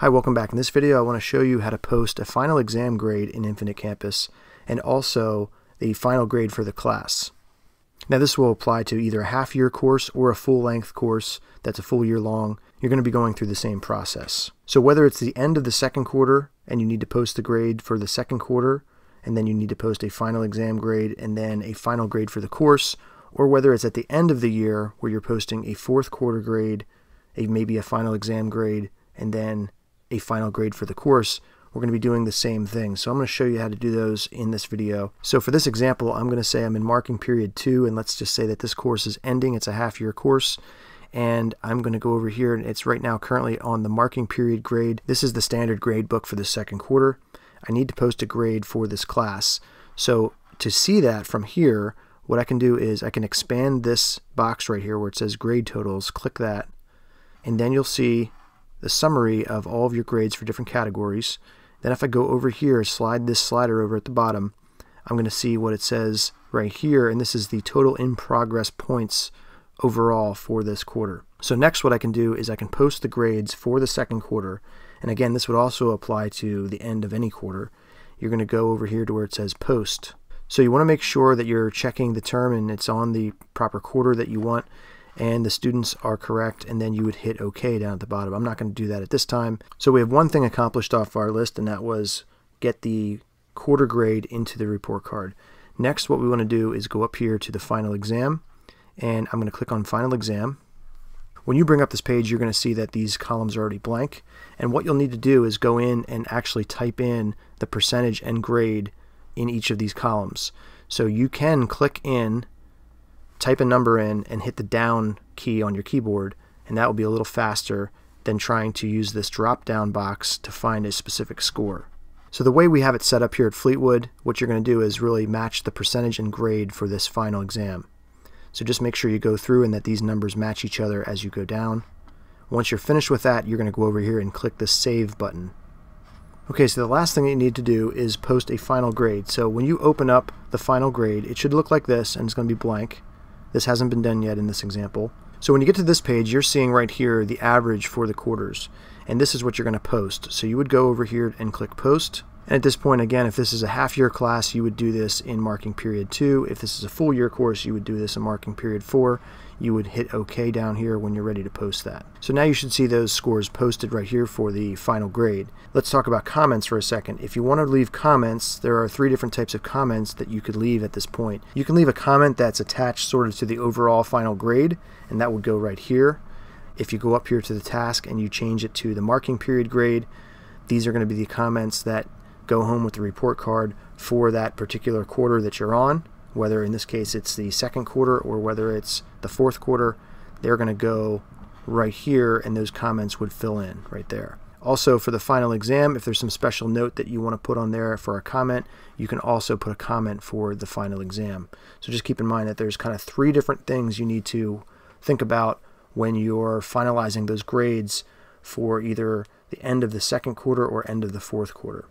Hi, welcome back. In this video, I want to show you how to post a final exam grade in Infinite Campus and also the final grade for the class. Now this will apply to either a half year course or a full length course that's a full year long. You're going to be going through the same process. So whether it's the end of the second quarter and you need to post the grade for the second quarter and then you need to post a final exam grade and then a final grade for the course, or whether it's at the end of the year where you're posting a fourth quarter grade, a maybe a final exam grade, and then a final grade for the course, we're going to be doing the same thing. So I'm going to show you how to do those in this video. So for this example, I'm going to say I'm in marking period two, and let's just say that this course is ending. It's a half year course. And I'm going to go over here, and it's right now currently on the marking period grade. This is the standard grade book for the second quarter. I need to post a grade for this class. So to see that from here, what I can do is I can expand this box right here where it says grade totals, click that, and then you'll see the summary of all of your grades for different categories. Then if I go over here, slide this slider over at the bottom, I'm going to see what it says right here, and this is the total in progress points overall for this quarter. So next what I can do is I can post the grades for the second quarter, and again this would also apply to the end of any quarter. You're going to go over here to where it says post. So you want to make sure that you're checking the term and it's on the proper quarter that you want and the students are correct and then you would hit OK down at the bottom. I'm not going to do that at this time. So we have one thing accomplished off our list and that was get the quarter grade into the report card. Next what we want to do is go up here to the final exam and I'm going to click on final exam. When you bring up this page you're going to see that these columns are already blank and what you'll need to do is go in and actually type in the percentage and grade in each of these columns. So you can click in type a number in and hit the down key on your keyboard and that will be a little faster than trying to use this drop down box to find a specific score. So the way we have it set up here at Fleetwood, what you're going to do is really match the percentage and grade for this final exam. So just make sure you go through and that these numbers match each other as you go down. Once you're finished with that, you're going to go over here and click the Save button. Okay, so the last thing that you need to do is post a final grade. So when you open up the final grade, it should look like this, and it's going to be blank. This hasn't been done yet in this example. So when you get to this page, you're seeing right here the average for the quarters. And this is what you're going to post. So you would go over here and click post. And at this point, again, if this is a half year class, you would do this in marking period two. If this is a full year course, you would do this in marking period four. You would hit OK down here when you're ready to post that. So now you should see those scores posted right here for the final grade. Let's talk about comments for a second. If you want to leave comments, there are three different types of comments that you could leave at this point. You can leave a comment that's attached sort of to the overall final grade, and that would go right here. If you go up here to the task and you change it to the marking period grade, these are going to be the comments that go home with the report card for that particular quarter that you're on, whether in this case it's the second quarter or whether it's the fourth quarter, they're going to go right here and those comments would fill in right there. Also for the final exam, if there's some special note that you want to put on there for a comment, you can also put a comment for the final exam. So just keep in mind that there's kind of three different things you need to think about when you're finalizing those grades for either the end of the second quarter or end of the fourth quarter.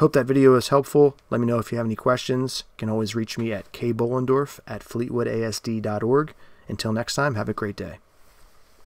Hope that video was helpful. Let me know if you have any questions. You can always reach me at kbollendorf at fleetwoodasd.org. Until next time, have a great day.